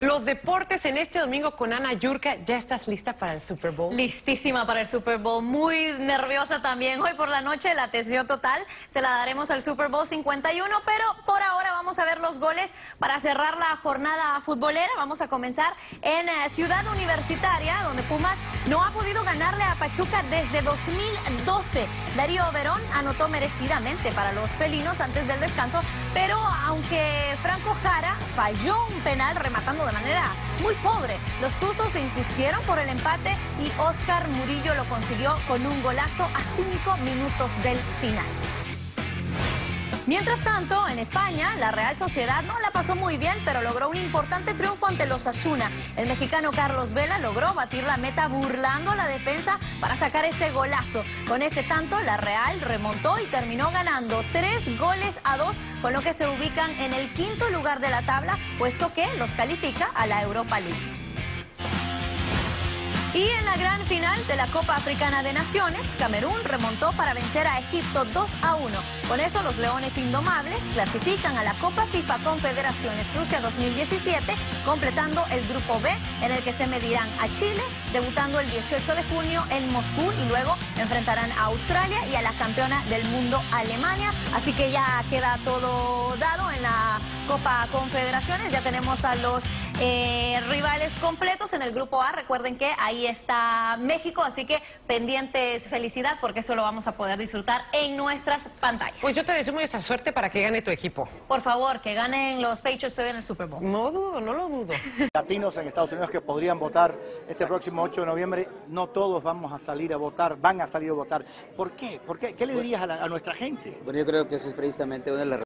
Los deportes en este domingo con Ana Yurka. ¿Ya estás lista para el Super Bowl? Listísima para el Super Bowl. Muy nerviosa también. Hoy por la noche la atención total se la daremos al Super Bowl 51, pero por ahora vamos a ver los goles para cerrar la jornada futbolera. Vamos a comenzar en eh, Ciudad Universitaria, donde Pumas no ha podido ganarle a Pachuca desde 2012. Darío Verón anotó merecidamente para los felinos antes del descanso, pero aunque Franco Jara falló un penal rematando de manera muy pobre. Los Tuzos insistieron por el empate y Oscar Murillo lo consiguió con un golazo a cinco minutos del final. Mientras tanto, en España, la Real Sociedad no la pasó muy bien, pero logró un importante triunfo ante los Asuna. El mexicano Carlos Vela logró batir la meta burlando la defensa para sacar ese golazo. Con ese tanto, la Real remontó y terminó ganando tres goles a dos, con lo que se ubican en el quinto lugar de la tabla, puesto que los califica a la Europa League. Y en la gran final de la Copa Africana de Naciones, Camerún remontó para vencer a Egipto 2 a 1. Con eso los Leones Indomables clasifican a la Copa FIFA Confederaciones Rusia 2017, completando el grupo B en el que se medirán a Chile, debutando el 18 de junio en Moscú y luego enfrentarán a Australia y a la campeona del mundo Alemania. Así que ya queda todo dado en la Copa Confederaciones, ya tenemos a los eh, rivales completos en el grupo A. Recuerden que ahí está México, así que pendientes felicidad porque eso lo vamos a poder disfrutar en nuestras pantallas. Pues yo te deseo mucha suerte para que gane tu equipo. Por favor, que ganen los Patriots hoy en el Super Bowl. No dudo, no lo dudo. Latinos en Estados Unidos que podrían votar este próximo 8 de noviembre, no todos vamos a salir a votar, van a salir a votar. ¿Por qué? ¿Por qué? ¿Qué le dirías a, la- a nuestra gente? Bueno, yo creo que eso es precisamente una de las